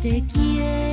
te quiero.